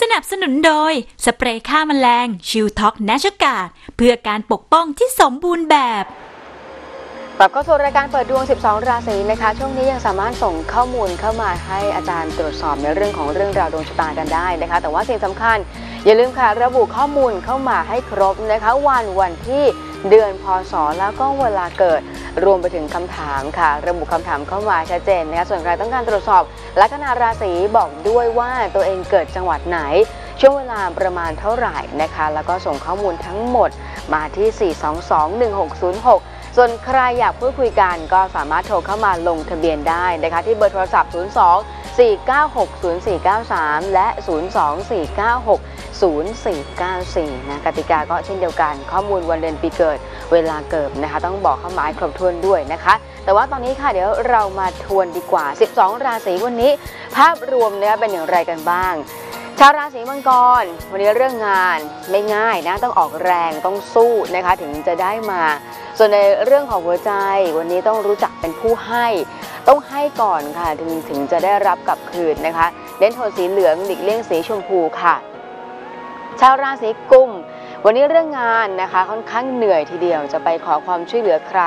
สนับสนุนโดย สเปรย์ฆ่าแมลงชิลท็อกแนชกาดเพื่อการปกป้องที่สมบูรณ์แบบ กลับเข้าสู่รายการเปิดดวง 12 ราศีนะคะ ช่วงนี้ยังสามารถส่งข้อมูลเข้ามาให้อาจารย์ตรวจสอบในเรื่องของเรื่องราวดวงชะตากันได้นะคะ แต่ว่าสิ่งสำคัญ อย่าลืมค่ะระบุข้อมูลเข้ามาให้ครบนะคะ วันวันที่เดือนพศแล้วก็เวลาเกิดรวมไปถึงคำถามค่ะ ระบุคำถามเข้ามาชัดเจนนะคะส่วนใครต้องการตรวจสอบลัคนาราศีบอกด้วยว่าตัวเองเกิดจังหวัดไหน ช่วงเวลาประมาณเท่าไหร่นะคะ แล้วก็ส่งข้อมูลทั้งหมดมาที่ 4221606 ส่วนใครอยากพูดคุยกันก็สามารถโทรเข้ามาลงทะเบียนได้นะคะที่เบอร์โทรศัพท์ 02 4960493 และ 02 496 0494นะกติกาก็เช่นเดียวกัน ข้อมูลวันเดือนปีเกิดเวลาเกิดนะคะ ต้องบอกเข้ามายครบถ้วนด้วยนะคะ แต่ว่าตอนนี้ค่ะเดี๋ยวเรามาทวนดีกว่า 12 ราศีวันนี้ ภาพรวมเนี่ยเป็นอย่างไรกันบ้าง ชาวราศีมังกร วันนี้เรื่องงานไม่ง่ายนะต้องออกแรงต้องสู้นะคะถึงจะได้มา ส่วนในเรื่องของหัวใจ วันนี้ต้องรู้จักเป็นผู้ให้ ต้องให้ก่อนค่ะถึงถึงจะได้รับกลับคืนนะคะเน้นโทนสีเหลืองหลีกเลี่ยงสีชมพูค่ะ ชาวราศีกุม วันนี้เรื่องงานนะคะค่อนข้างเหนื่อยทีเดียวจะไปขอความช่วยเหลือใคร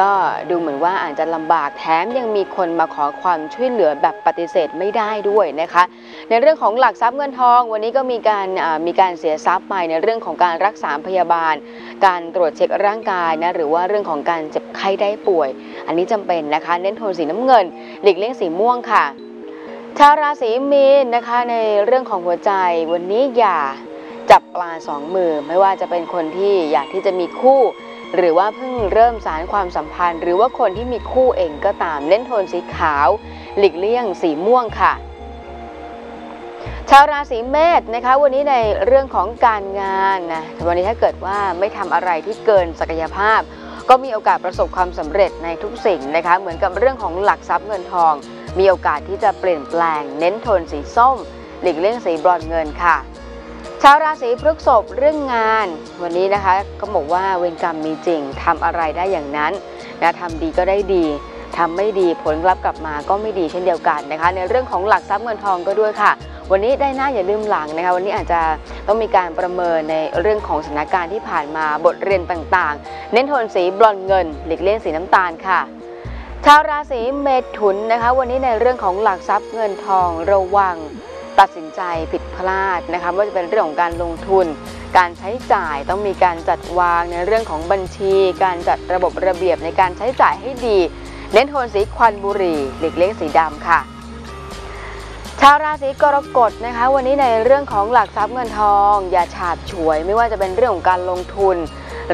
ก็ดูเหมือนว่าอาจจะลำบากแถมยังมีคนมาขอความช่วยเหลือแบบปฏิเสธไม่ได้ด้วยนะคะ ในเรื่องของหลักทรัพย์เงินทอง วันนี้ก็มีการมีการเสียทรัพย์ไปในเรื่องของการรักษาพยาบาล การตรวจเช็คร่างกายนะหรือว่าเรื่องของการเจ็บไข้ได้ป่วย อันนี้จำเป็นนะคะ เน้นโทนสีน้ำเงินหลีกเลี่ยงสีม่วงค่ะชาวราศีมีนนะคะในเรื่องของหัวใจ วันนี้อย่าจับปลาสองมือ ไม่ว่าจะเป็นคนที่อยากที่จะมีคู่ หรือว่าเพิ่งเริ่มสารความสัมพันธ์ หรือว่าคนที่มีคู่เองก็ตามเน้นโทนสีขาว หลีกเลี่ยงสีม่วงค่ะ ชาวราศีเมษนะคะ วันนี้ในเรื่องของการงานนะวันนี้ถ้าเกิดว่าไม่ทำอะไรที่เกินศักยภาพ ก็มีโอกาสประสบความสำเร็จในทุกสิ่งนะคะ เหมือนกับเรื่องของหลักทรัพย์เงินทอง มีโอกาสที่จะเปลี่ยนแปลง เน้นโทนสีส้ม หลีกเลี่ยงสีบรอนเงินค่ะ ชาวราศีพฤษภเรื่องงาน วันนี้นะคะก็บอกว่าเวรกรรมมีจริงทำอะไรได้อย่างนั้นนะทำดีก็ได้ดีทำไม่ดีผลลัพธ์กลับมาก็ไม่ดีเช่นเดียวกันนะคะ ในเรื่องของหลักทรัพย์เงินทองก็ด้วยค่ะ วันนี้ได้หน้าอย่าลืมหลังนะคะ วันนี้อาจจะต้องมีการประเมินในเรื่องของสถานการณ์ที่ผ่านมาบทเรียนต่างๆ เน้นโทนสีบลอนเงินหลีกเลี่ยงสีน้ำตาลค่ะชาวราศีเมถุนนะคะ วันนี้ในเรื่องของหลักทรัพย์เงินทองระวัง ตัดสินใจผิดพลาดนะคะไม่ว่าจะเป็นเรื่องของการลงทุน การใช้จ่ายต้องมีการจัดวางในเรื่องของบัญชี การจัดระบบระเบียบในการใช้จ่ายให้ดี เน้นโทนสีควันบุหรี่หลีกเลี่ยงสีดำค่ะชาวราศีกรกฎนะคะ วันนี้ในเรื่องของหลักทรัพย์เงินทอง อย่าฉาบฉวย ไม่ว่าจะเป็นเรื่องของการลงทุน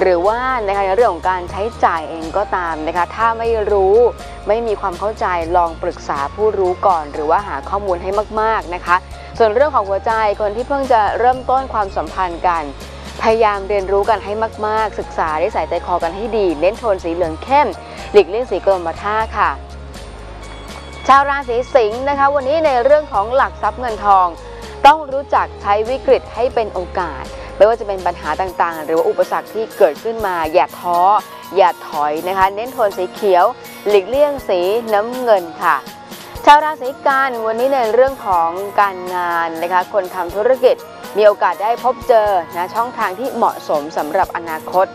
หรือว่านะคะในเรื่องของการใช้จ่ายเองก็ตามนะคะถ้าไม่รู้ไม่มีความเข้าใจลองปรึกษาผู้รู้ก่อน หรือว่าหาข้อมูลให้มากๆนะคะ ส่วนเรื่องของหัวใจคนที่เพิ่งจะเริ่มต้นความสัมพันธ์กัน พยายามเรียนรู้กันให้มาก ๆ ศึกษาได้ใส่ใจคอกันให้ดี เน้นโทนสีเหลืองเข้ม หลีกเลี่ยงสีกรมท่าค่ะ ชาวราศีสิงห์นะคะ วันนี้ในเรื่องของหลักทรัพย์เงินทอง ต้องรู้จักใช้วิกฤตให้เป็นโอกาส ไม่ว่าจะเป็นปัญหาต่างๆ หรือว่าอุปสรรคที่เกิดขึ้นมา อย่าท้อ อย่าถอยนะคะ เน้นโทนสีเขียว หลีกเลี่ยงสีน้ำเงินค่ะ ชาวราศีกันวันนี้ในเรื่องของการงานนะคะ คนทำธุรกิจมีโอกาสได้พบเจอนะช่องทางที่เหมาะสมสำหรับอนาคต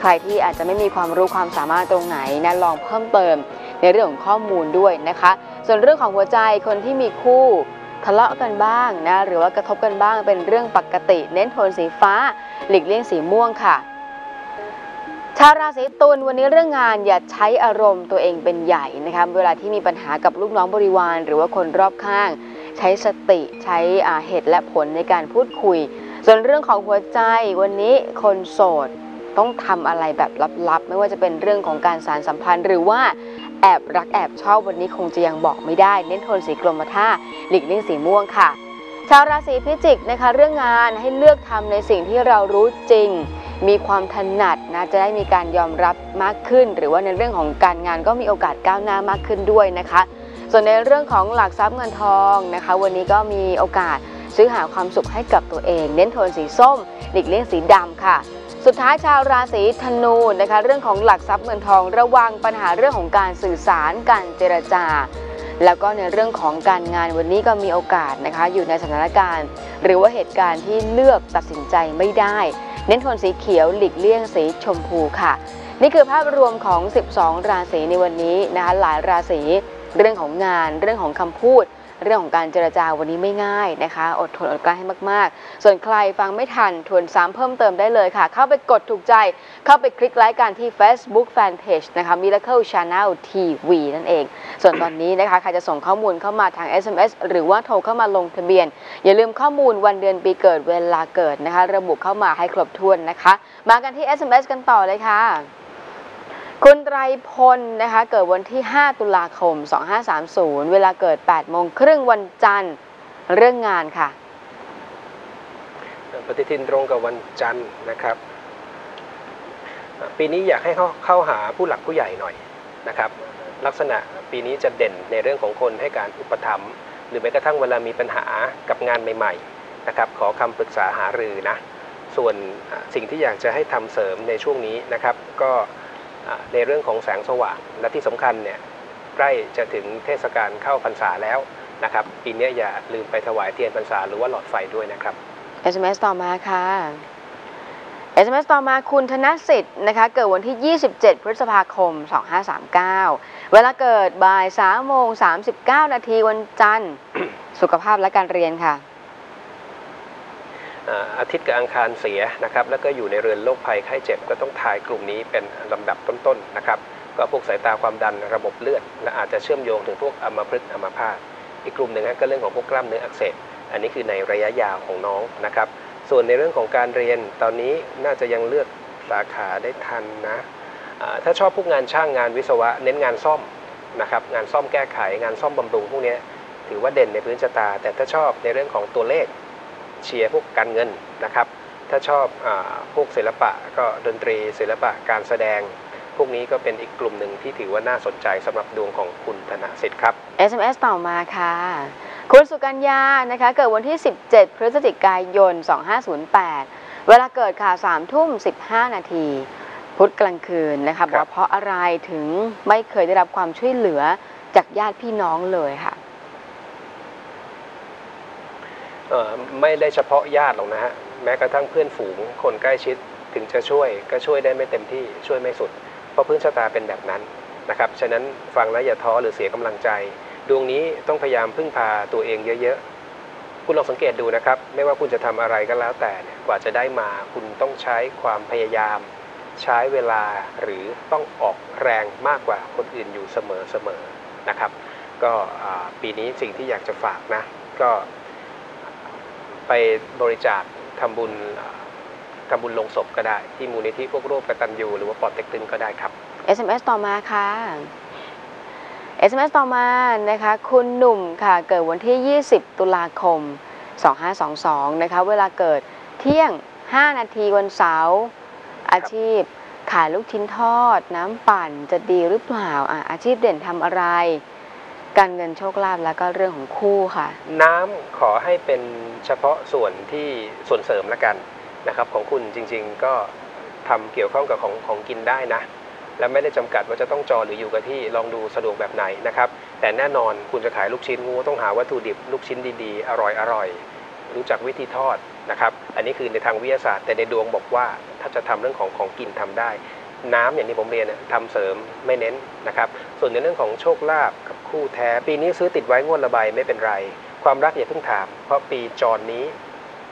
ใครที่อาจจะไม่มีความรู้ความสามารถตรงไหนนะลองเพิ่มเติมในเรื่องของข้อมูลด้วยนะคะ ส่วนเรื่องของหัวใจคนที่มีคู่ ทะเลาะกันบ้างนะหรือว่ากระทบกันบ้างเป็นเรื่องปกติ เน้นโทนสีฟ้า หลีกเลี่ยงสีม่วงค่ะชาวราศีตุลวันนี้เรื่องงานอย่าใช้อารมณ์ตัวเองเป็นใหญ่นะคะเวลาที่มีปัญหากับลูกน้องบริวาร หรือว่าคนรอบข้าง ใช้สติใช้เหตุและผลในการพูดคุย ส่วนเรื่องของหัวใจวันนี้คนโสดต้องทำอะไรแบบลับๆ ไม่ว่าจะเป็นเรื่องของการสารสัมพันธ์ หรือว่า แอบรักแอบชอบวันนี้คงจะยังบอกไม่ได้ เน้นโทนสีกรมท่าหลีกเลี่ยงสีม่วงค่ะ ชาวราศีพิจิกนะคะ เรื่องงานให้เลือกทำในสิ่งที่เรารู้จริง มีความถนัดนะจะได้มีการยอมรับมากขึ้น หรือว่าในเรื่องของการงานก็มีโอกาสก้าวหน้ามากขึ้นด้วยนะคะ ส่วนในเรื่องของหลักทรัพย์เงินทองนะคะ วันนี้ก็มีโอกาสซื้อหาความสุขให้กับตัวเอง เน้นโทนสีส้ม หลีกเลี่ยงสีดำค่ะ สุดท้ายชาวราศีธนูนะคะเรื่องของหลักทรัพย์เงินทองระวังปัญหาเรื่องของการสื่อสารการเจรจา แล้วก็ในเรื่องของการงานวันนี้ก็มีโอกาสนะคะ อยู่ในสถานการณ์ หรือว่าเหตุการณ์ที่เลือกตัดสินใจไม่ได้ เน้นโทนสีเขียวหลีกเลี่ยงสีชมพูค่ะ นี่คือภาพรวมของ 12 ราศีในวันนี้นะคะหลายราศีเรื่องของงานเรื่องของคำพูด เรื่องของการเจรจาวันนี้ไม่ง่ายนะคะ อดทนอดกลั้นให้มากๆ ส่วนใครฟังไม่ทันทวนซ้ำเพิ่มเติมได้เลยค่ะ เข้าไปกดถูกใจ เข้าไปคลิกไลค์กันที่ Facebook Fanpage นะคะ Miracle Channel TV นั่นเอง ส่วนตอนนี้นะคะใครจะส่งข้อมูลเข้ามาทาง SMS หรือว่าโทรเข้ามาลงทะเบียน อย่าลืมข้อมูลวันเดือนปีเกิดเวลาเกิดนะคะ ระบุเข้ามาให้ครบถ้วนนะคะ มากันที่ SMS กันต่อเลยค่ะ คุณไตรพลนะคะเกิดวันที่ 5 ตุลาคม 2530 เวลาเกิด 8 โมงครึ่งวันจันทร์เรื่องงานค่ะ ปฏิทินตรงกับวันจันทร์นะครับ ปีนี้อยากให้เข้าเข้าหาผู้หลักผู้ใหญ่หน่อยนะครับ ลักษณะปีนี้จะเด่นในเรื่องของคนให้การอุปถัมภ์หรือแม้กระทั่งเวลามีปัญหากับงานใหม่ๆนะครับ ขอคำปรึกษาหารือนะ ส่วนสิ่งที่อยากจะให้ทำเสริมในช่วงนี้นะครับ ก็ ในเรื่องของแสงสว่างและที่สำคัญเนี่ยใกล้จะถึงเทศกาลเข้าพรรษาแล้วนะครับปีนี้อย่าลืมไปถวายเทียนพรรษาหรือว่าหลอดไฟด้วยนะครับ SMS ต่อมาค่ะ SMS ต่อมาคุณธนสิทธิ์นะคะเกิดวันที่ 27 พฤษภาคม 2539 เวลาเกิดบ่าย3โมง39 นาทีวันจันทร์ สุขภาพและการเรียนค่ะ อาทิตย์กับอังคารเสียนะครับแล้วก็อยู่ในเรือนโรคภัยไข้เจ็บก็ต้องทายกลุ่มนี้เป็นลำดับต้นๆนะครับก็พวกสายตาความดันระบบเลือดและอาจจะเชื่อมโยงถึงพวกอัมพฤกษ์อัมพาตอีกกลุ่มหนึ่งก็เรื่องของพวกกล้ามเนื้ออักเสบอันนี้คือในระยะยาวของน้องนะครับส่วนในเรื่องของการเรียนตอนนี้น่าจะยังเลือกสาขาได้ทันนะถ้าชอบพวกงานช่างงานวิศวะ เน้นงานซ่อมนะครับงานซ่อมแก้ไขงานซ่อมบำรุงพวกนี้ถือว่าเด่นในพื้นชะตา แต่ถ้าชอบในเรื่องของตัวเลข เชียร์พวกการเงินนะครับ ถ้าชอบอาพวกศิลปะก็ดนตรีศิลปะการแสดง พวกนี้ก็เป็นอีกกลุ่มหนึ่งที่ถือว่าน่าสนใจสำหรับดวงของคุณธนสิทธิ์ครับ SMS ต่อมาค่ะ คุณสุกัญญานะคะ เกิดวันที่ 17 พฤศจิกายน 2508 เวลาเกิดค่ะ3ทุ่ม 15 นาทีพุธกลางคืนนะคะบอกว่าเพราะอะไรถึงไม่เคยได้รับความช่วยเหลือจากญาติพี่น้องเลยค่ะ เอ่อ ไม่ได้เฉพาะญาติหรอกนะฮะแม้กระทั่งเพื่อนฝูงคนใกล้ชิดถึงจะช่วยก็ช่วยได้ไม่เต็มที่ช่วยไม่สุด เพราะพื้นชะตาเป็นแบบนั้นนะครับฉะนั้นฟังแล้วอย่าท้อหรือเสียกำลังใจ ดวงนี้ต้องพยายามพึ่งพาตัวเองเยอะๆ คุณลองสังเกตดูนะครับ ไม่ว่าคุณจะทำอะไรก็แล้วแต่เนี่ยกว่าจะได้มาคุณต้องใช้ความพยายาม ใช้เวลาหรือต้องออกแรงมากกว่าคนอื่นอยู่เสมอๆนะครับ ก็ปีนี้สิ่งที่อยากจะฝากนะ ก็ ไปบริจาคทำบุญอ่าทำบุญลงศพก็ได้ ที่มูลนิธิพวกโรคกตัญญูหรือว่าปอดเต็กตึงก็ได้ครับ SMS ต่อมาค่ะ SMS ต่อมานะคะ คุณหนุ่มค่ะ เกิดวันที่ 20 ตุลาคม 2522 นะคะ เวลาเกิดเที่ยง 5 นาทีวันเสาร์อาชีพขายลูกชิ้นทอด น้ำปั่นจะดีหรือเปล่าอะอาชีพเด่นทำอะไร การเงินโชคลาภแล้วก็เรื่องของคู่ค่ะ น้ำขอให้เป็นเฉพาะส่วนที่ส่วนเสริมละกันนะครับของคุณจริงๆก็ทำเกี่ยวข้องกับของของกินได้นะ และไม่ได้จำกัดว่าจะต้องจอหรืออยู่กับที่ลองดูสะดวกแบบไหนนะครับ แต่แน่นอนคุณจะขายลูกชิ้นงูต้องหาวัตถุดิบลูกชิ้นดีๆ อร่อยอร่อยรู้จักวิธีทอดนะครับ อันนี้คือในทางวิทยาศาสตร์แต่ในดวงบอกว่าถ้าจะทำเรื่องของของกินทำได้ น้ำอย่างที่ผมเรียนเนี่ยทำเสริมไม่เน้นนะครับส่วนในเรื่องของโชคลาภกับคู่แท้ ปีนี้ซื้อติดไว้งวดละใบไม่เป็นไร ความรักอย่าเพิ่งถาม เพราะปีจรนี้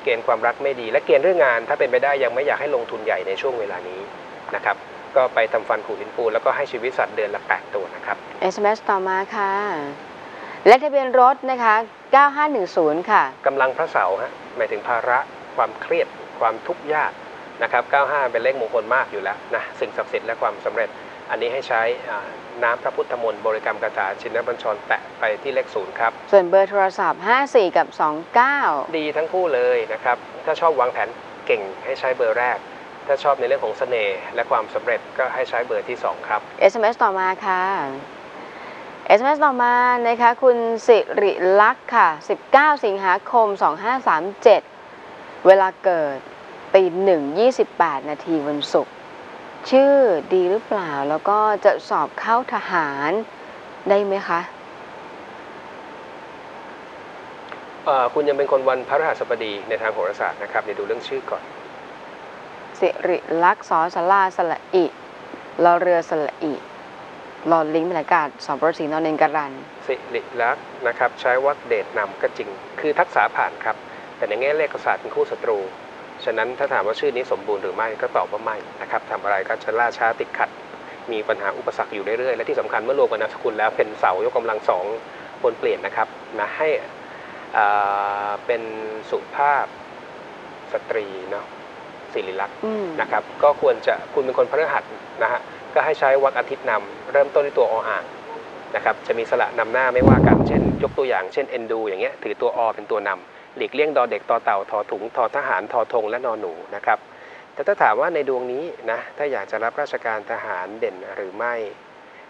เกณฑ์ความรักไม่ดี และเกณฑ์เรื่องงาน ถ้าเป็นไปได้ยังไม่อยากให้ลงทุนใหญ่ในช่วงเวลานี้นะครับก็ไปทำฟันขูดหินปูนแล้วก็ให้ชีวิตสัตว์เดือนละ 8 ตัวนะครับ SMS ต่อมาค่ะ และทะเบียนรถนะคะ 9510 ค่ะกำลังพระเสาร์ฮะหมายถึงภาระ ความเครียด ความทุกข์ยาก นะครับ 95 เป็นเลขมงคลมากอยู่แล้วนะสิ่งศักดิ์สิทธิ์และความสำเร็จ อันนี้ให้ใช้อ่าน้ำพระพุทธมนต์บริกรรมคาถาชินบัญชรแปะไปที่เลขศูนย์ครับ ส่วนเบอร์โทรศัพท์ 54 กับ 29 ดีทั้งคู่เลยนะครับ ถ้าชอบวางแผนเก่งให้ใช้เบอร์แรก ถ้าชอบในเรื่องของเสน่ห์และความสำเร็จก็ให้ใช้เบอร์ที่ 2 ครับ SMS ต่อมาค่ะ SMS ต่อมานะคะคุณสิริลักษ์ค่ะ 19 สิงหาคม 2537 เวลาเกิด ตีหนึ่ง28นาทีวันศุกร์ชื่อดีหรือเปล่าแล้วก็จะสอบเข้าทหารได้ไหมคะเอ่อคุณยังเป็นคนวันพฤหัสบดีในทางโหราศาสตร์นะครับเดี๋ยวดูเรื่องชื่อก่อน สิริลักษณ์สอสลาสละอิรอเรือสละอิรอลิงก์บรรยากาศสองประสีนอนเนนการัน สิริลักษณ์นะครับ ใช้วักเดชนำก็จริง คือทักษะผ่านครับ แต่ในแง่เลขศาสตร์เป็นคู่ศัตรู ฉะนั้นถ้าถามว่าชื่อนี้สมบูรณ์หรือไม่ก็ตอบว่าไม่นะครับทำอะไรก็จะล่าช้าติดขัด มีปัญหาอุปสรรคอยู่เรื่อยๆ และที่สำคัญเมื่อรวมกับนามสกุลแล้วเป็นเสายกกำลังสองบนเปลี่ยนนะครับนะให้อ่าเป็นสุภาพสตรีเนาะสิริลักษณ์อืมนะครับ ก็ควรจะคุณเป็นคนพฤหัสนะฮะก็ให้ใช้วรรคอาทิตย์นำเริ่มต้นด้วยตัวออ่างนะครับ จะมีสระนำหน้าไม่ว่ากันเช่น ยกตัวอย่างเช่นเอ็นดูอย่างเงี้ยถือตัวอเป็นตัวนำ หลีกเลี่ยงดอเด็กตอเต่าทอถุงทอทหารทอธงและนอหนูนะครับแต่ถ้าถามว่าในดวงนี้นะถ้าอยากจะรับราชการทหารเด่นหรือไม่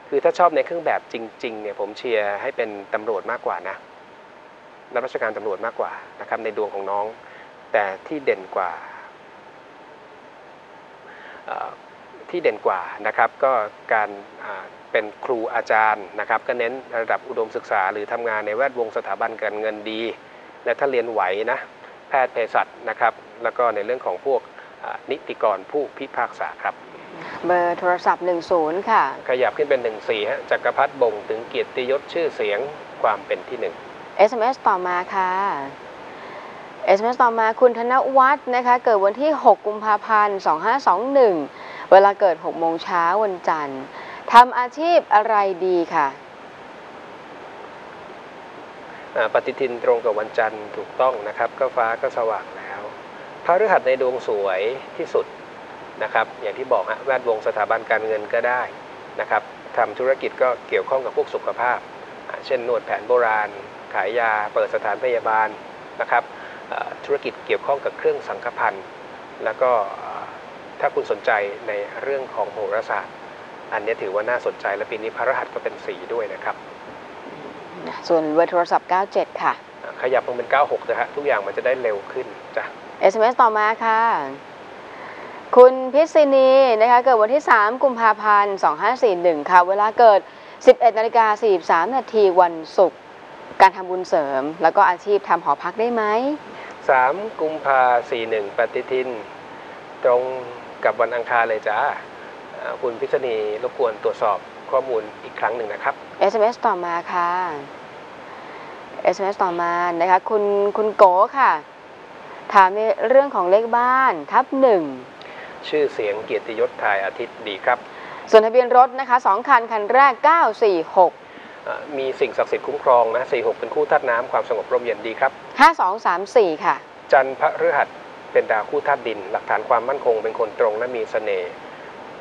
คือถ้าชอบในเครื่องแบบจริงๆเนี่ยผมเชียร์ให้เป็นตำรวจมากกว่านะรับราชการตำรวจมากกว่านะครับในดวงของน้อง แต่ที่เด่นกว่าที่เด่นกว่านะครับก็การเป็นครูอาจารย์นะครับก็เน้นระดับอุดมศึกษาหรือทำงานในแวดวงสถาบันการเงินดี และถ้าเรียนไหวนะแพทย์เภสัชนะครับ แล้วก็ในเรื่องของพวกอ่านิติกรผู้พิพากษาครับเบอร์โทรศัพท์ 10 ค่ะ ขยับขึ้นเป็น 1 4ฮะจักรพัฒบ่งถึงเกียรติยศชื่อเสียงความเป็นที่หนึ่ง SMS ต่อมาค่ะ SMS ต่อมาคุณธนวัฒน์นะคะ เกิดวันที่ 6 กุมภาพันธ์ 2521 เวลาเกิด 6 โมงเช้าวันจันทร์ทำอาชีพอะไรดีค่ะอ่า ปฏิทินตรงกับวันจันทร์ถูกต้องนะครับ ก็ฟ้าก็สว่างแล้วพระฤหัสในดวงสวยที่สุดนะครับ อย่างที่บอกฮะแวดวงสถาบันการเงินก็ได้นะครับทำธุรกิจก็เกี่ยวข้องกับพวกสุขภาพ เช่นนวดแผนโบราณ ขายยา เปิดสถานพยาบาลนะครับธุรกิจเกี่ยวข้องกับเครื่องสังฆพันธ์แล้วก็ถ้าคุณสนใจในเรื่องของโหราศาสตร์ อันนี้ถือว่าน่าสนใจและปีนี้พระรหัสก็เป็นสีด้วยนะครับ ส่วนเบอร์โทรศัพท์ 97 ค่ะ อ่าขยับลงเป็น 96 นะฮะ ทุกอย่างมันจะได้เร็วขึ้นจ้ะ SMS ต่อมาค่ะ คุณพิษณีนะคะเกิดวันที่ 3 กุมภาพันธ์ 2541 ค่ะ เวลาเกิด 11นาฬิกา43 นาทีวันศุกร์การทำบุญเสริม แล้วก็อาชีพทำหอพักได้ไหม 3 กุมภา41 ปฏิทิน ตรงกับวันอังคารเลยจ้าอ่าคุณพิษณีรบกวนตรวจสอบ ข้อมูลอีกครั้งหนึ่งนะครับ SMS ต่อมาค่ะ SMS ต่อมานะคะคุณคุณโกค่ะ ถามในเรื่องของเลขบ้านทับหนึ่งชื่อเสียงเกียรติยศทายอาทิตย์ดีครับ ส่วนทะเบียนรถนะคะสองคัน คันแรก 946อ่ามีสิ่งศักดิ์สิทธิ์คุ้มครองนะ46 เป็นคู่ธาตุน้ำความสงบร่มเย็นดีครับ 5234 ค่ะ จันทร์พฤหัสเป็นดาวคู่ธาตุดิน หลักฐานความมั่นคงเป็นคนตรงและมีเสน่ห์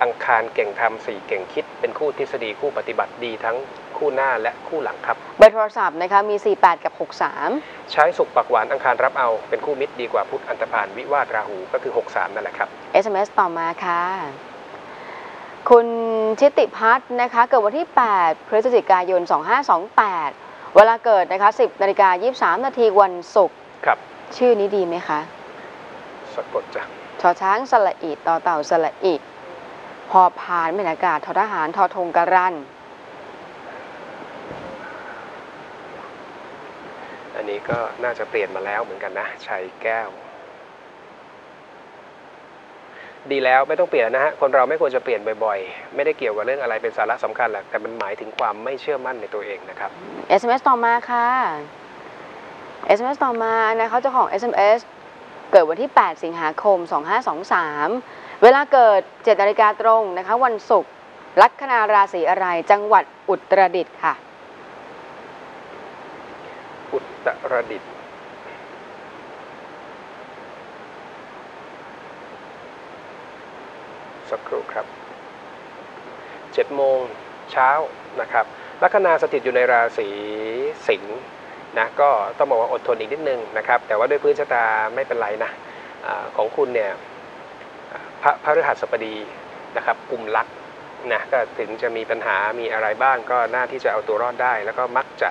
อังคารเก่งทำสี่เก่งคิด เป็นคู่ทฤษฎีคู่ปฏิบัติดีทั้งคู่หน้าและคู่หลังครับ เบอร์โทรศัพท์นะคะมี 48 กับ 63 ใช้สุขปักหวานอังคารรับเอา เป็นคู่มิตรดีกว่าพุธอันตรพานวิวาทราหูก็คือ 63 นั่นแหละครับ SMS ต่อมาค่ะ คุณชิติพัฒน์นะคะ เกิดวันที่ 8 พฤศจิกายน 2528 เวลาเกิดนะคะ 10นาฬิกา23 นาทีวันศุกร์ครับ ชื่อนี้ดีไหมคะ สะกดจ้ะชอช้างสละอิต่อเต่าสละอิ พอพานบรรยากาศทอทหารทอธงกรันอันนี้ก็น่าจะเปลี่ยนมาแล้วเหมือนกันนะชัยแก้ว ดีแล้วไม่ต้องเปลี่ยนนะฮะคนเราไม่ควรจะเปลี่ยนบ่อยๆ ไม่ได้เกี่ยวกับเรื่องอะไรเป็นสาระสำคัญหรอกแต่มันหมายถึงความไม่เชื่อมั่นในตัวเองนะครับ SMS ต่อมาค่ะ SMS ต่อมานะคะเจ้าของ SMS เกิดวันที่ 8 สิงหาคม 2523 เวลาเกิด7นาฬิกาตรงนะคะ วันศุกร์ลัคนาราศีอะไรจังหวัดอุตรดิตถ์ค่ะ อุตรดิตถ์สักครู่ครับเจ็ดโมงเช้านะครับลัคนาสถิตอยู่ในราศีสิงห์นะก็ต้องบอกว่าอดทนอีกนิดนึงนะครับแต่ว่าด้วยพื้นชะตาไม่เป็นไรนะอาของคุณเนี่ย พระพระฤหัสบดีนะครับกลุ่มลักษณ์นะก็ถึงจะมีปัญหามีอะไรบ้างก็น่าที่จะเอาตัวรอดได้ แล้วก็มักจะ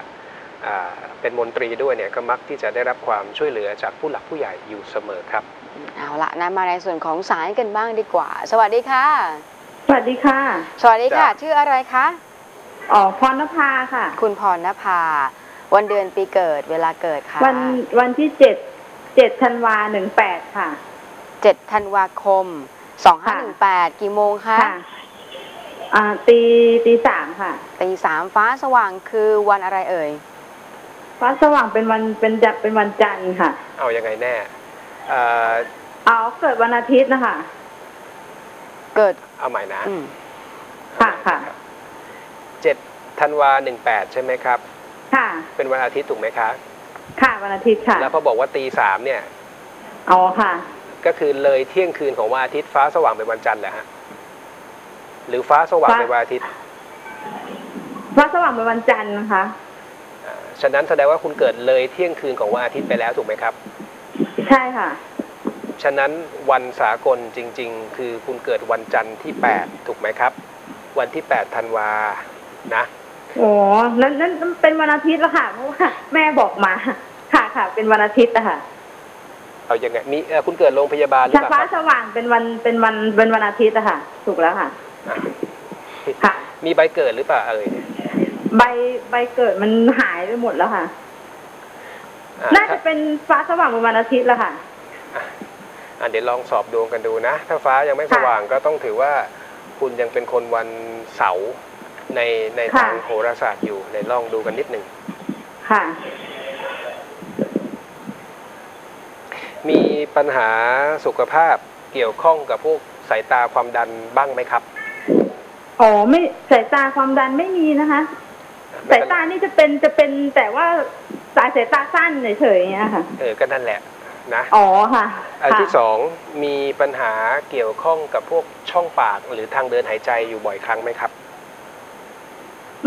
อ่าเป็นมนตรีด้วยเนี่ยก็มักที่จะได้รับความช่วยเหลือจากผู้หลักผู้ใหญ่อยู่เสมอครับ เอาละนะมาในส่วนของสายกันบ้างดีกว่า สวัสดีค่ะ สวัสดีค่ะ สวัสดีค่ะจ้ะชื่ออะไรคะอ๋อพรณภาค่ะ คุณพรณภา วันเดือนปีเกิดเวลาเกิดค่ะ วันวันที่เจ็ดเจ็ดธันวาหนึ่งแปดค่ะ เจ็ดธันวาคมสองห้าหนึ่งแปดกี่โมงคะค่ะอ่าตีตีสามค่ะตีสามฟ้าสว่างคือวันอะไรเอ่ย ฟ้าสว่างเป็นวันเป็นจะเป็นวันจันทร์ค่ะ เอายังไงแน่เอ่อเอาเกิดวันอาทิตย์นะคะ เกิดเอาใหม่นะอืมค่ะค่ะเจ็ดธันวาหนึ่งแปดใช่ไหมครับ ค่ะ เป็นวันอาทิตย์ถูกไหมคะ ค่ะวันอาทิตย์ค่ะ แล้วพอบอกว่าตีสามเนี่ย อ๋อค่ะ ก็คือเลยเที่ยงคืนของวันอาทิตย์ฟ้าสว่างเป็นวันจันทร์แหละฮะหรือฟ้าสว่างฟ้าเป็นวันอาทิตย์ ฟ้าสว่างเป็นวันจันทร์นะคะอ่าฉะนั้นแสดงว่าคุณเกิดเลยเที่ยงคืนของวันอาทิตย์ไปแล้วถูกไหมครับ ใช่ค่ะ ฉะนั้นวันสากลจริง ๆ คือคุณเกิดวันจันทร์ที่8ถูกไหมครับ วันที่8ธันวานะอ๋อนั้นนั้นเป็นวันอาทิตย์แล้วค่ะเพราะว่าแม่บอกมา ค่ะค่ะ เป็นวันอาทิตย์อะค่ะ เอายังไงมีเอ่อคุณเกิดโรงพยาบาลหรือแต่เปล่าฟ้าครับสว่างเป็นวันเป็นวันเป็นวันอาทิตย์อะค่ะ ถูกแล้วค่ะ อะค่ะ มีใบเกิดหรือเปล่าเอ่ยใบใบเกิดมันหายไปหมดแล้วค่ะ อะน่าถ้าจะเป็นฟ้าสว่างเป็นวันอาทิตย์แล้วค่ะ อะเดี๋ยวลองสอบดวงกันดูนะ ถ้าฟ้ายังไม่สว่างก็ต้องถือว่าคุณยังเป็นคนวันเสาร์ในในค่ะ ทางโหราศาสตร์อยู่ในลองดูกันนิดหนึ่ง ค่ะ มีปัญหาสุขภาพเกี่ยวข้องกับพวกสายตาความดันบ้างไหมครับ อ๋อไม่สายตาความดันไม่มีนะคะไม่สายเป็นไรตานี่จะเป็นจะเป็นแต่ว่าสายสายตาสั้นเฉยๆอย่างเงี้ยค่ะ เออก็นั่นแหละนะอ๋อค่ะ อันที่ค่ะสองมีปัญหาเกี่ยวข้องกับพวกช่องปากหรือทางเดินหายใจอยู่บ่อยครั้งไหมครับ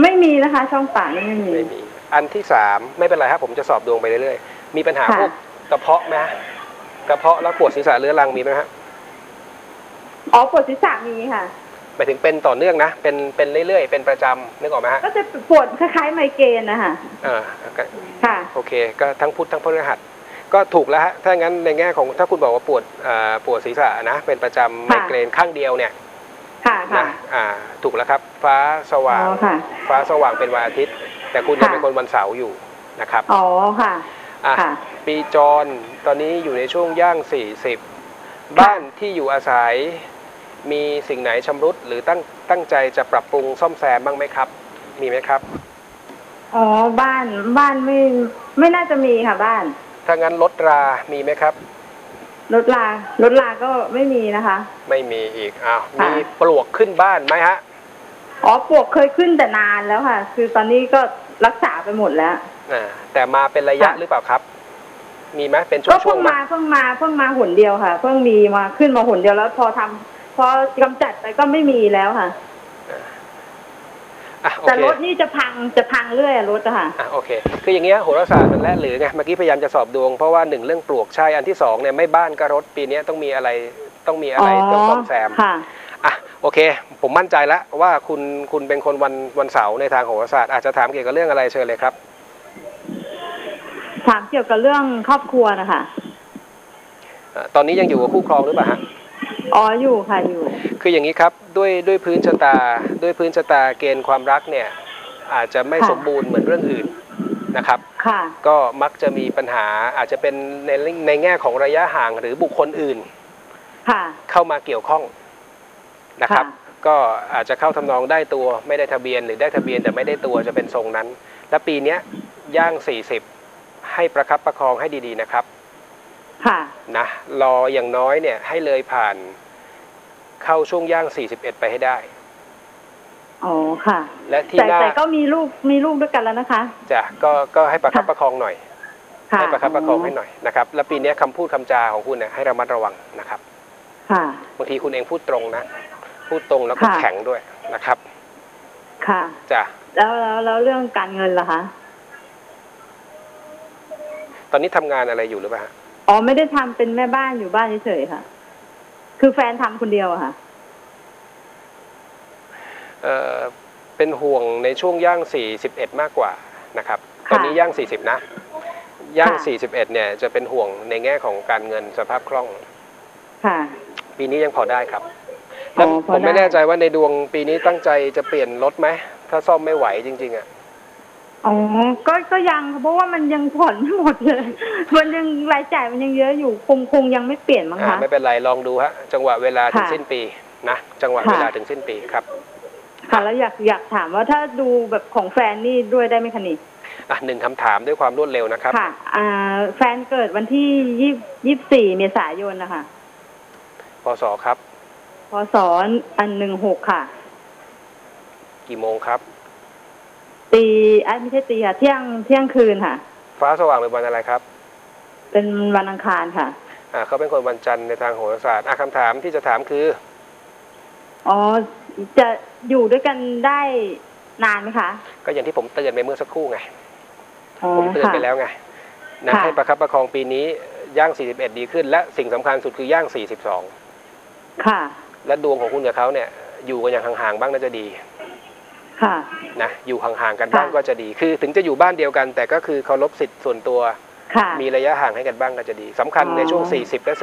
ไม่มีนะคะ ช่องปากนี่ไม่มีไม่มี อันที่สามไม่เป็นไรครับผมจะสอบดวงไปเรื่อยๆ มีปัญหาค่ะพวกกระเพาะไหมฮะ กระเพาะแล้วปวดศีรษะเรื้อรังมีไหมฮะอ๋อปวดศีรษะมีค่ะหมายถึงเป็นต่อเนื่องนะ เป็นเป็นเรื่อยๆ เป็นประจำนึกออกไหมฮะก็จะปวดคล้ายๆไมเกรนนะคะอ่าก็ค่ะโอเค ก็ทั้งพุธทั้งพฤหัสก็ถูกแล้วฮะถ้างั้นในแง่ของถ้าคุณบอกว่าปวดอ่าปวดศีรษะนะเป็นประจำไมเกรนข้างเดียวเนี่ยค่ะค่ะนะอ่า ถูกแล้วครับ ฟ้าสอ๋ว่างอค่ะฟ้าสว่างเป็นวันอาทิตย์ แต่คุณยังค่ะเป็นคนวันเสาร์อยู่นะครับ อ๋อค่ะ อะค่ะ ปีจรตอนนี้อยู่ในช่วงย่าง 40 บ้านที่อยู่อาศัย มีสิ่งไหนชำรุดหรือตั้งตั้งใจจะปรับปรุงซ่อมแซมบ้างไหมครับ มีไหมครับ อ๋อบ้านบ้านไม่ไม่น่าจะมีค่ะบ้านถ้างั้นรถรามีไหมครับ รถลารถลาก็ไม่มีนะคะ ไม่มีอีกอ้าวค่ะมีปลวกขึ้นบ้านไหมฮะ อ๋อปวกเคยขึ้นแต่นานแล้วค่ะ คือตอนนี้ก็ รักษาไปหมดแล้วอ่าแต่มาเป็นระยะค่ะ หรือเปล่าครับ มีไหมเป็นช่ก็วเพิ่งงๆไหมมาเพิ่งมาเพิ่งมาหนเดียวค่ะ เพิ่งมีมาขึ้นมาหนเดียวแล้วพอทำพอกำจัดไปก็ไม่มีแล้วค่ะ อะโอแต่เครถนี่จะพังจะพังเรื่อยอะรถอะค่ะ อะโอเค คืออย่างเงี้ยโหราศาสตร์มันแล่หรือไงเมื่อกี้พยายามจะสอบดวงเพราะว่าหนึ่งเรื่องปลวกใช่อันที่สองเนี่ยไม่บ้านก็รถปีเนี้ยต้องมีอะไรต้องมีอะไรต้องซ่อมแซม ค่ะอะ โอเค ผมมั่นใจแล้วว่าคุณคุณเป็นคนวันวันเสาร์ในทางโหราศาสตร์อาจจะถามเกี่ยวกับเรื่องอะไรเชิญเลยครับ ถามเกี่ยวกับเรื่องครอบครัวนะคะอะตอนนี้ยังอยู่กับคู่ครองหรือเปล่าฮะ อ๋ออยู่ค่ะอยู่ คืออย่างนี้ครับด้วยด้วยพื้นชะตาด้วยพื้นชะตาเกณฑ์ความรักเนี่ยอาจจะไม่ค่ะ สมบูรณ์เหมือนเรื่องอื่นนะครับ ค่ะ ก็มักจะมีปัญหาอาจจะเป็นในในแง่ของระยะห่างหรือบุคคลอื่นค่ะ เข้ามาเกี่ยวข้อง นะครับค่ะก็อาจจะเข้าทำนองได้ตัวไม่ได้ทะเบียนหรือได้ทะเบียนแต่ไม่ได้ตัวจะเป็นทรงนั้น และปีเนี้ยย่าง 40 ให้ประคับประคองให้ดีๆนะครับ ค่ะนะรออย่างน้อยเนี่ยให้เลยผ่านเข้าช่วงย่าง 41 ไปให้ได้อ๋อค่ะ และที่แต่น่าแต่ก็มีลูกมีลูกด้วยกันแล้วนะคะจะก็ก็ให้ประคับค่ะประคองหน่อยค่ะให้ประคับประคองให้หน่อยนะครับและปีเนี้ยคำพูดคำจาของคุณเนี่ยให้ระมัดระวังนะครับ ค่ะบางทีคุณเองพูดตรงนะ พูดตรงแล้วก็ค่ะ แข็งด้วยนะครับค่ะ จ้ะแล้วแล้วแล้วเรื่องการเงินล่ะคะตอนนี้ทำงานอะไรอยู่หรือเปล่าฮะอ๋อไม่ได้ทำเป็นแม่บ้านอยู่บ้านเฉยๆค่ะ คือแฟนทำคนเดียวอะค่ะ เอ่อเป็นห่วงในช่วงย่าง 41 มากกว่านะครับค่ะตอนนี้ย่าง 40 นะ ย่าง ค่ะ 41 เนี่ยจะเป็นห่วงในแง่ของการเงินสภาพคล่อง ค่ะ ปีนี้ยังพอได้ครับอ๋อ แล้วพอผมไม่ได้แน่ใจว่าในดวงปีนี้ตั้งใจจะเปลี่ยนรถไหมถ้าซ่อมไม่ไหวจริง ๆอะอ๋อ ก็ก็ยังค่ะเพราะว่ามันยังผ่อนไม่หมดเลย มันยังรายจ่ายมันยังเยอะอยู่คงคงยังไม่เปลี่ยนมั้งอ่าคะ ไม่เป็นไรลองดูฮะจังหวะเวลาถึงค่ะสิ้นปีนะจังหวะค่ะ เวลาถึงสิ้นปีครับค่ะแล้วอยากอยากถามว่าถ้าดูแบบของแฟนนี่ด้วยได้ไหมคะนี่อะหนึ่งคำถามด้วยความรวดเร็วนะครับค่ะ อ่า แฟนเกิดวันที่ยี่ยี่สี่เมษายนนะคะพศครับ พศอันหนึ่งหกค่ะ กี่โมงครับ ตีอะไม่ใช่ตีค่ะ เที่ยงเที่ยงคืนค่ะ ฟ้าสว่างเป็นวันอะไรครับ เป็นวันอังคารค่ะ อ่าเขาเป็นคนวันจันทร์ในทางโหราศาสตร์อะคำถามที่จะถามคือ อ๋อ จะอยู่ด้วยกันได้นานไหมคะ ก็อย่างที่ผมเตือนไปเมื่อสักครู่ไง อ๋อผมเตือนค่ะ ไปแล้วไงนะค่ะ ให้ประคับประคองปีนี้ย่าง 41 ดีขึ้น และสิ่งสำคัญสุดคือย่าง 42 ค่ะ และดวงของคุณกับเขาเนี่ยอยู่กันอย่างห่างๆบ้างน่าจะดีค่ะนะอยู่ห่างๆกันบ้างค่ะก็จะดี คือถึงจะอยู่บ้านเดียวกัน แต่ก็คือเคารพสิทธิ์ส่วนตัวค่ะมีระยะห่างให้กันบ้างก็จะดีสำคัญอ๋อในช่วง 40 และ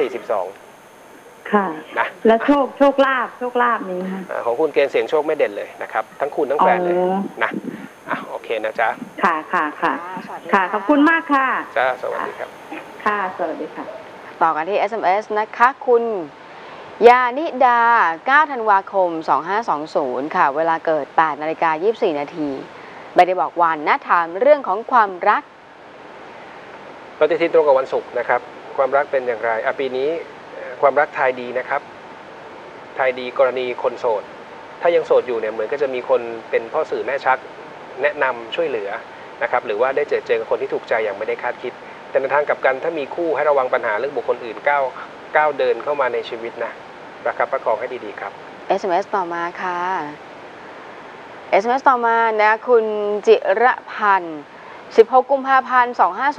ค่ะ42นะแล้วโชคโชคลาภโชคลาภนี้ค่ะอ่าของคุณเกณฑ์เสียงโชคไม่เด่นเลยนะครับ ทั้งคุณทั้งแฟนเลยอ๋อนะอะโอเคนะจ๊ะ ค่ะค่ะค่ะสวัสดีค่ะ ขอบคุณมากค่ะจ้าสวัสดีครับ ค่ะ สวัสดีค่ะ ต่อกันที่ SMS นะคะคุณ ยานิดา 9 ธันวาคม 2520 ค่ะ เวลาเกิด 8 นาฬิกา 24 นาที ไม่ได้บอกวันนะถามเรื่องของความรัก ปฏิทินตรงกับวันศุกร์นะครับ ความรักเป็นอย่างไรอะปีนี้เอ่อความรักทายดีนะครับ ทายดีกรณีคนโสด ถ้ายังโสดอยู่เนี่ยเหมือนก็จะมีคนเป็นพ่อสื่อแม่ชัก แนะนำช่วยเหลือนะครับ หรือว่าได้เจอเจอกับคนที่ถูกใจอย่างไม่ได้คาดคิด แต่ในทางกลับกันถ้ามีคู่ให้ระวังปัญหาเรื่องบุคคลอื่นก้าวก้าวเดินเข้ามาในชีวิตนะ ประคับประคองให้ดีๆครับ SMS ต่อมาค่ะ SMS ต่อมานะคุณจิระพันธ์ 16 กุมภาพันธ์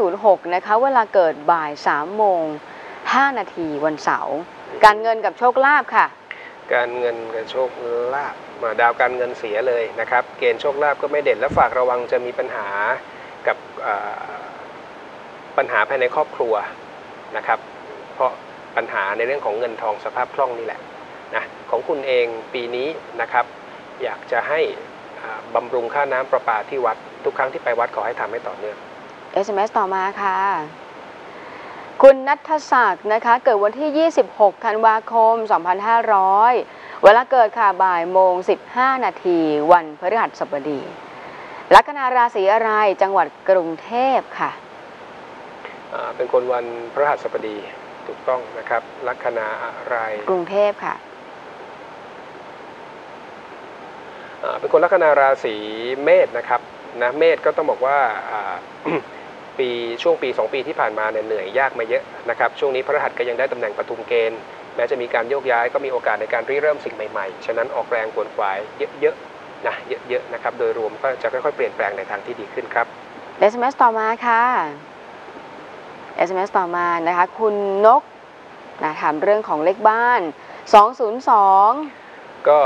2506 นะคะ เวลาเกิดบ่าย 3 โมง 5 นาทีวันเสาร์ การเงินกับโชคลาภค่ะ การเงินกับโชคลาภมาดาวการเงินเสียเลยนะครับ เกณฑ์โชคลาภก็ไม่เด่นและฝากระวังจะมีปัญหากับเอ่อปัญหาภายในครอบครัวนะครับ เพราะ ปัญหาในเรื่องของเงินทองสภาพคล่องนี่แหละนะของคุณเองปีนี้นะครับอยากจะให้อ่าบำรุงค่าน้ำประปาที่วัดทุกครั้งที่ไปวัดขอให้ทำให้ต่อเนื่อง SMS ต่อมาค่ะ คุณนัทศักดิ์นะคะ เกิดวันที่ 26 ธันวาคม 2500 เวลาเกิดค่ะบ่ายโมง 15 นาที วันพฤหัสบดี ลัคนาราศีอะไรจังหวัดกรุงเทพค่ะอ่าเป็นคนวันพระหัสบดี ถูกต้องนะครับ ลัคนาอะไรกรุงเทพค่ะอ่าเป็นคนลัคนาราศีเมษนะครับนะเมษก็ต้องบอกว่าอ่าปีช่วงปี 2 ปีที่ผ่านมาเนี่ยเหนื่อยยากมาเยอะนะครับช่วงนี้พระรหัสก็ยังได้ตำแหน่งปทุมเกณฑ์แม้จะมีการโยกย้ายก็มีโอกาสในการริเริ่มสิ่งใหม่ๆ ฉะนั้นออกแรงกวนขวายเยอะๆนะเยอะๆนะครับโดยรวมก็จะค่อยๆเปลี่ยนแปลงในทางที่ดีขึ้นครับ SMS ต่อมาค่ะ SMS ต่อมานะคะคุณนกนะถามเรื่องของเลขบ้าน 202 ก็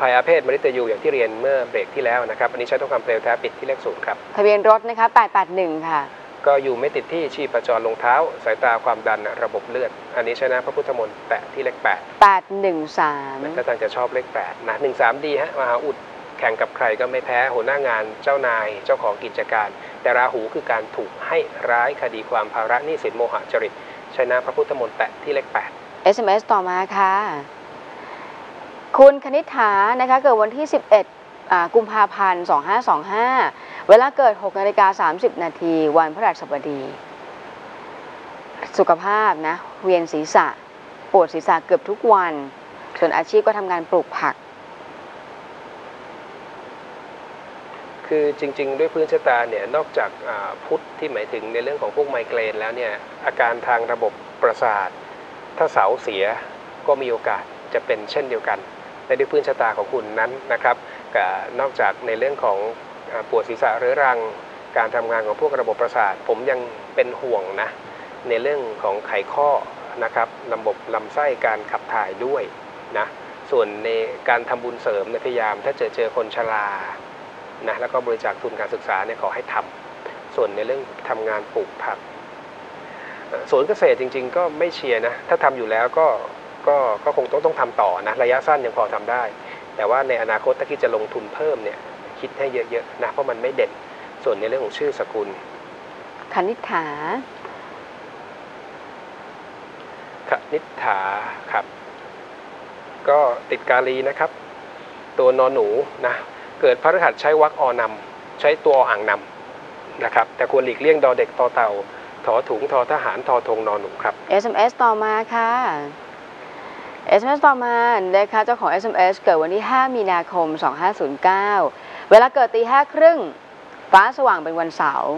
ภัยอาเพศมฤตยูอย่างที่เรียนเมื่อเบรกที่แล้วนะครับอันนี้ใช้ทองคำเปลวแท้ปิดที่เลขศูนย์ครับ ทะเบียนรถนะคะ881 ค่ะ ก็อยู่ไม่ติดที่ชีพจรลงเท้า สายตาความดันระบบเลือด อันนี้ใช้นะพระพุทธมนต์แปะที่เลขแปด813 ถ้าทางจะชอบเลขแปดนะหนึ่งสามดีฮะมหาอุดแข่งกับใครก็ไม่แพ้หัวหน้างานเจ้านายเจ้าของกิจการ แต่ราหูคือการถูกให้ร้ายคดีความภาระหนี้สินโมหะจริตชนะพระพุทธมนต์แปะที่เลขแปด SMS ต่อมาค่ะ คุณคณิษฐานะคะเกิดวันที่ 11อ่ากุมภาพันธ์ 2525 เวลาเกิด 6นาฬิกา30 นาทีวันพฤหัสบดี สุขภาพนะ เวียนศีรษะ ปวดศีรษะเกือบทุกวัน ส่วนอาชีพก็ทำงานปลูกผัก คือจริง ๆ ด้วยพื้นชะตาเนี่ยนอกจากพุทธที่หมายถึงในเรื่องของพวกไมเกรนแล้วเนี่ยอาการทางระบบประสาท ถ้าเสาเสียก็มีโอกาสจะเป็นเช่นเดียวกันและด้วยพื้นชะตาของคุณนั้นนะครับกนอกจากในเรื่องของปวดศีรษะเรื้อรัง การทำงานของพวกระบบประสาท ผมยังเป็นห่วงนะในเรื่องของไขข้อนะครับระบบลำไส้การขับถ่ายด้วยนะส่วนในการทำบุญเสริมเนี่ยพยายามถ้าเจอเจอคนชรา นะแล้วก็บริจาคทุนการศึกษาเนี่ยขอให้ทำส่วนในเรื่องทำงานปลูกผักเอ่อสวนเกษตรจริง ๆ ก็ไม่เชียร์นะถ้าทำอยู่แล้วก็ก็ก็คงต้องต้องทำต่อนะระยะสั้นยังพอทำได้ แต่ว่าในอนาคตถ้าคิดจะลงทุนเพิ่มเนี่ยคิดให้เยอะๆนะเพราะมันไม่เด่นส่วนในเรื่องของชื่อสกุลคณิษฐาคณิษฐาครับ ก็ติดกาลีนะครับ ตัวนอนหนูนะ เกิดพระรหัสใช้วรรคอนำใช้ตัวออ่างนำนะครับ แต่ควรหลีกเลี่ยงดอเด็กตอเต่าถอถุงทอทหารทอธงนอนหนูครับ SMS ต่อมาค่ะ SMS ต่อมานะคะเจ้าของ SMS เกิดวันที่ 5 มีนาคม 2509 เวลาเกิดตีห้าครึ่งฟ้าสว่างเป็นวันเสาร์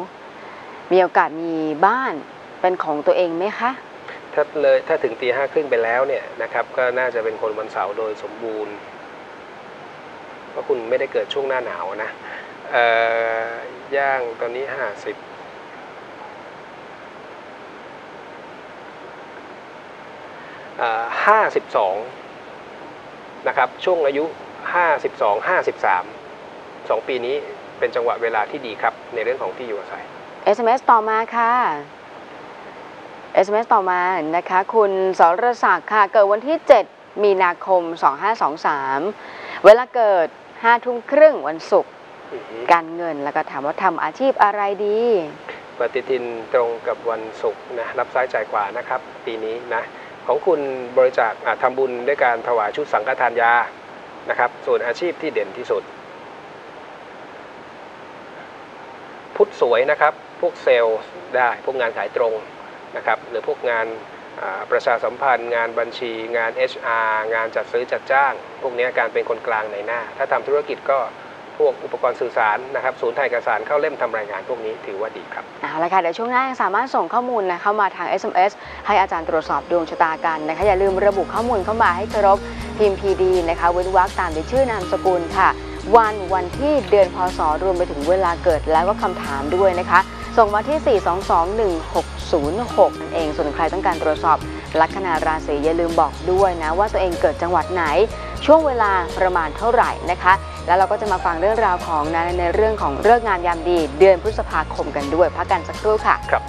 มีโอกาสมีบ้านเป็นของตัวเองไหมคะ ถ้าเลยถ้าถึงตีห้าครึ่งไปแล้วเนี่ยนะครับ ก็น่าจะเป็นคนวันเสาร์โดยสมบูรณ์ เพราะคุณไม่ได้เกิดช่วงหน้าหนาวนะย่างตอนนี้ห้าสิบห้าสิบสองนะครับ ช่วงอายุห้าสิบสองห้าสิบสามสองปีนี้เป็นจังหวะเวลาที่ดีครับ ในเรื่องของที่อยู่อาศัย SMS ต่อมาค่ะ SMS ต่อมานะคะ คุณสรศักดิ์ค่ะ เกิดวันที่ 7 มีนาคม 2523 เวลาเกิด 5ทุ่มครึ่งวันศุกร์อือฮึการเงินแล้วก็ถามว่าทำอาชีพอะไรดี ปฏิทินตรงกับวันศุกร์นะรับซ้ายจ่ายขวานะครับ ปีนี้นะของคุณบริจาคอะทำบุญด้วยการถวายชุดสังฆทานยานะครับ ส่วนอาชีพที่เด่นที่สุด พุทธสวยนะครับ พวกเซลล์ได้พวกงานขายตรงนะครับ หรือพวกงานอ่า ประชาสัมพันธ์งานบัญชี งาน HR งานจัดซื้อจัดจ้าง พวกนี้การเป็นคนกลางในหน้า ถ้าทำธุรกิจก็พวกอุปกรณ์สื่อสารนะครับศูนย์ถ่ายเอกสารเข้าเล่มทำรายงานพวกนี้ถือว่าดีครับเอาละค่ะเดี๋ยวช่วงหน้ายังสามารถส่งข้อมูลนะเข้ามาทาง SMS ให้อาจารย์ตรวจสอบดวงชะตากันนะคะอย่าลืมระบุข้อมูลเข้ามาให้ครบพิมพ์ PD นะคะเว้นวรรคตามด้วยชื่อนามสกุลค่ะ วันวันที่เดือนพศรวมไปถึงเวลาเกิดแล้วก็คำถามด้วยนะคะ ส่งมาที่ 4221606นั่นเอง ส่วนใครต้องการตรวจสอบลัคนาราศีอย่าลืมบอกด้วยนะ ว่าตัวเองเกิดจังหวัดไหน ช่วงเวลาประมาณเท่าไหร่นะคะ แล้วเราก็จะมาฟังเรื่องราวของนะในเรื่องของเรื่องงานยามดี เดือนพฤษภาคมกันด้วยพักกันสักครู่ค่ะครับ